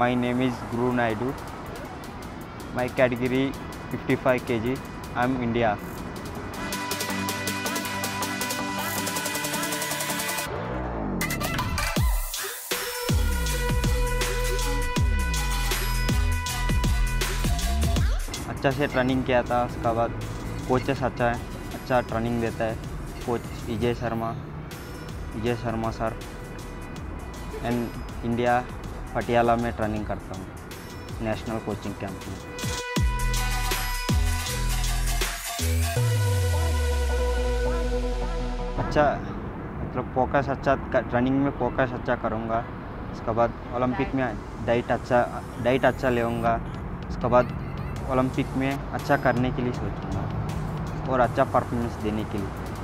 My name is Guru Naidu. My category 55 kg. I'm India. अच्छा से training किया था, उसके बाद कोचेस अच्छा है अच्छा ट्रेनिंग देता है coach Vijay Sharma Vijay Sharma sir and India Patiala में ट्रेनिंग करता हूँ नेशनल कोचिंग कैंप में। अच्छा मतलब फोकस अच्छा रनिंग में फोकस अच्छा करूँगा उसके बाद ओलंपिक में डाइट अच्छा डाइट अच्छा लेऊँगा उसके बाद ओलंपिक में अच्छा करने के लिए सोचूँगा, और अच्छा परफॉर्मेंस देने के लिए।